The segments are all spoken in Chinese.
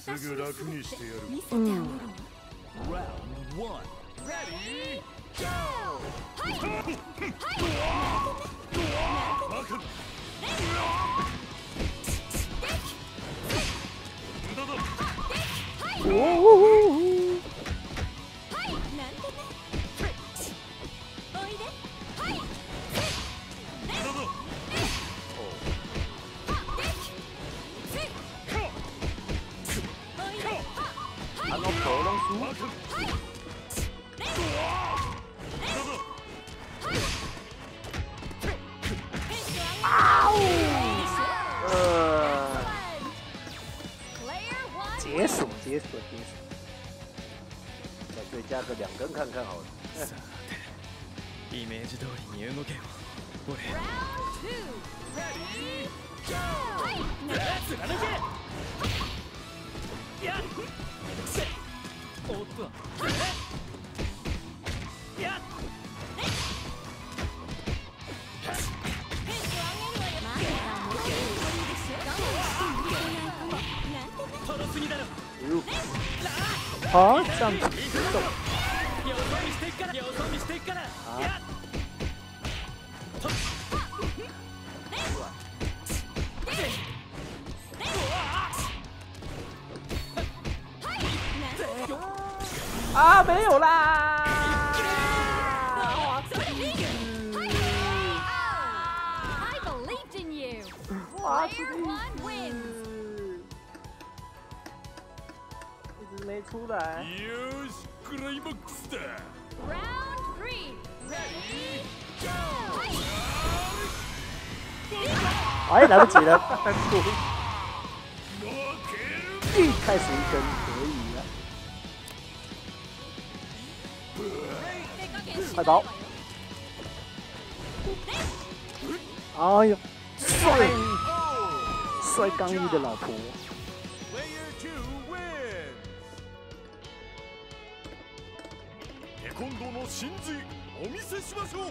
すぐ楽にしてやる。うん。Round one. Ready. Go. はい。はい。バあの头拢输バカ呃， Player one 解锁解锁解锁，再追加个两根看看好了。イメージ通りに動けよ俺 Round two Ready Go はい貫けやっ はあちゃんと。よしし啊，没有啦。 I believed in you 哇 Player one wins 一直没出来。よしクライマックスだ Round three Ready Go 哎，来不及了，負ける一开始一根 快跑！哎呦，帅帅刚毅的老婆， Player two win テコンドーの真髄お見せしましょう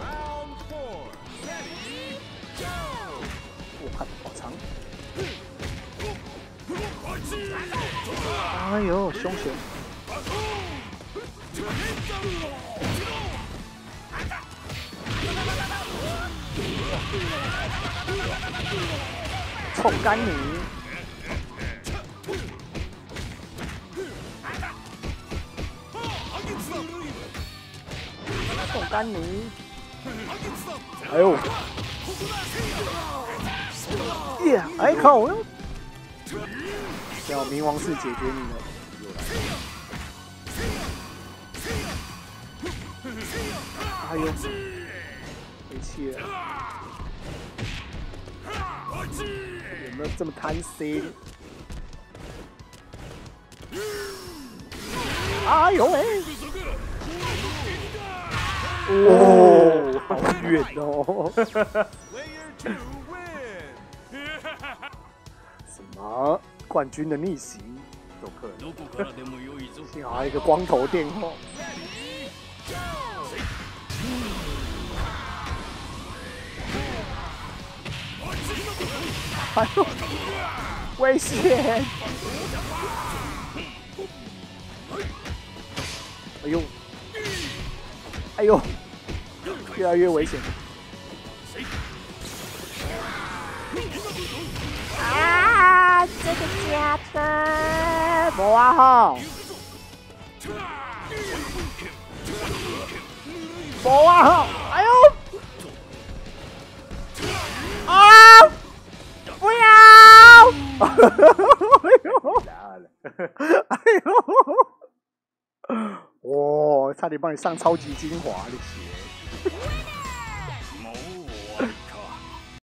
Round four Ready Go 我看好长。开始哎呦，凶险！ 冲干你！冲干你！哎呦！耶！哎靠！叫冥王式解决你了！哎呦！了。没有这么贪 C？哎呦喂！哦，好远哦！ Player two win 什么冠军的逆袭？有客人，どこからでも良いぞ幸好一个光头电话。 哎呦，危险！哎呦，哎呦，越来越危险。啊，这是骗子，冇啊嗬，冇啊嗬。哈，哎呦，哈哈，哎呦，哇，差点帮你上超级精华血。